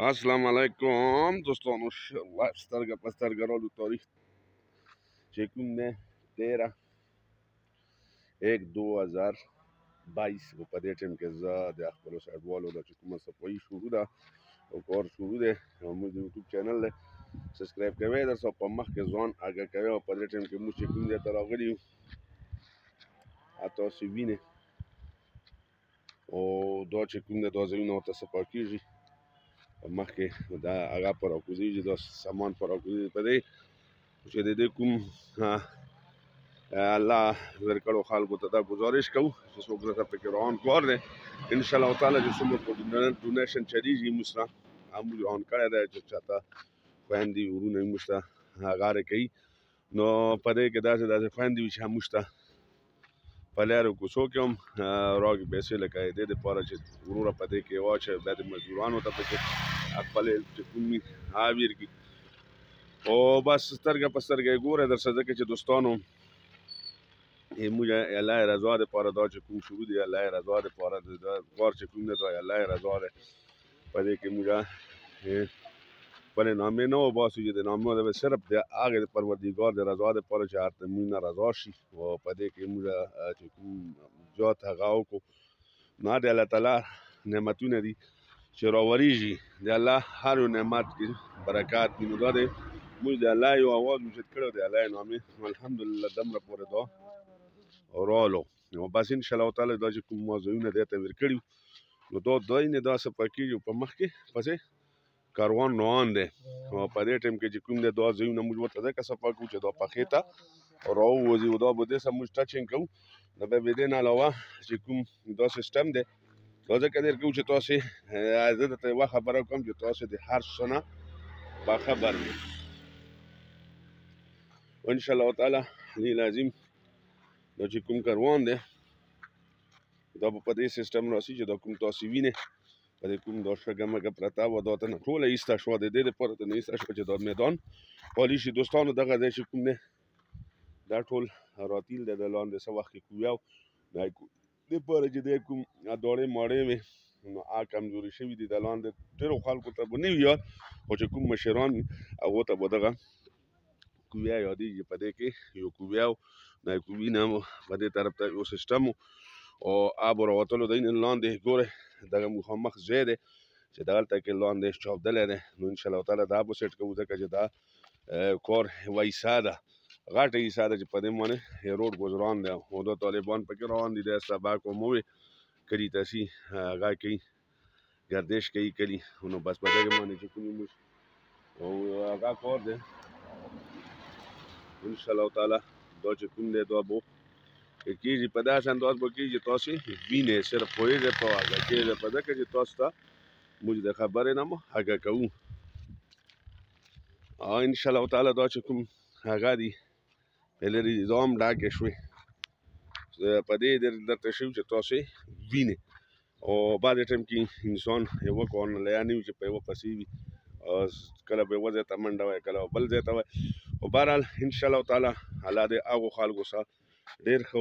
السلام علیکم دوستانو الله سترګه په سترګه رالو تاریخ چې کوم نه تیرا ایک دو هزار بایس و په دې ټیم کې زه د خپلو سایډوالو د چې کومه صفایي شروع ده او کار شروع دی موږ د یوټیوب چینل دی سبسکرایب کوئ در څو په مخ کې ځان اګه کوئ او په دې ټیم کې موږ چې کوم ځای ته راغلي یو تاسو وینئ او دا چې کوم دا ځایونه ورته صفا کېږي مخکې دا هغه په راکوزېږي دا سامان په راکوزېږي په دې چې د دې کوم الله ورکړو خلکو ته دا گزارش کوو چې څوک درته پکې روان کار دی ان شاء الله تعالی چې څومره په ډونیشن چلیږي موږ سره هم روان کړی دی چې چاته خویندې وروڼه موږ ته غاړه کوي نو په دې کې داسې داسې خویندې وي چې هم موږ ته په لارو کوڅو کې هم راکړي پیسې لکه د دې دپاره چې وروره په دې کې واچوي بیا د مزدورانو ته پکې خپل ټکون وي هاویر کړي او بس سترګه په سترګه یې ګوره در څه ځکه چې دوستانو موږ الله یې رضا دپاره دا چې کوم شروع دی الله یې رضا دپاره دا کار چې کوم دی دا الله یې رضا دی په دې کې موږ خپل نامې نه وباسو چې د نامو د صرف د هغه د پروردګار د رضا لپاره چې هر تموین رضا شي او په دې کې موږ چې کوم زیات هغه وکړو نه د الله تعالی نعمتونه دي چې راوریږي د الله هر یو نعمت کې برکات وي نو دا دی موږ د الله یو اواز وجود کړو د الله نامې الحمدلله دمره پورې دا ورالو نو بس ان شاء الله تعالی دا چې کوم موضوعونه دی ته ورکړي نو دا دوی نه دا سپکی جو په مخ کې پسې کاروان روان دی او په دې ټیم کې چې کوم دی دا ځای نه موږ ورته ځکه سپکو چې دا پخې ته راو وځي او دا به دې سم موږ ټچینګ کوو نو به دې نه علاوه چې کوم دا سیستم دی دا ځکه دې کوم چې تاسو زه درته یوه خبره کوم چې تاسو د هر څه نه باخبر وي وان شاء الله تعالی لازم دا چې کوم کاروان دی دا په دې سیستم راسي چې دا کوم تاسو وینئ په دې کوم دا شګه مګه پرته وه دا ته نه ټوله ایسته شوه د دې دپاره ته نه ایسته شوه چې دا میدان خالي شي دوستانو دغه ځای چې کوم دی دا ټول راتیل دی د لاندې څه وخت کې کویه او د پاره چې د کوم دوړې مړې وي نو آ کمزوري شوي دي د لاندې ډېرو خلکو ته به نه وي یاد خو چې کوم مشران وي هغو ته به دغه کویا یادېږي په دې کې یو کویا و دا کوی نه په دې طرف ته یو سیستم او آب وروتلو د یې لاندې ګوره دغه مخامخ ځای دی چې دغلته کې لاندې چاودلی دی نو انشاءالله تعالی دا به سیټ کوو ځکه چې دا کور وایسا ده غټه ایسا ده چې په دې باندې هیروډ ګذران دی او دا طالبان پکې روان دي دا سبا کوم وي کلی تاسو هغه کوي گردش کوي کلی نو بس په دې باندې چې کوم موږ او هغه کور دی ان شاء الله تعالی دا چې کوم دی دا بو کېږي په داسې انداز به کېږي تاسو وینئ صرف پوهېږئ په هغه کېږي په ځکه چې تاسو ته موږ د خبرې نه مو هغه کوو او ان شاء الله تعالی دا چې کوم هغه دي لري دا هم ډاکې شوې په دې درته شو چې تاسو وینئ او بعد ټیم کې انسان یو کور نه لیا نیو چې په یو پسې وي کله به وځه ته منډه وای کله بل ځای ته وای او بهرحال ان شاء الله تعالی الله دې هغو خلکو سره ډېر ښه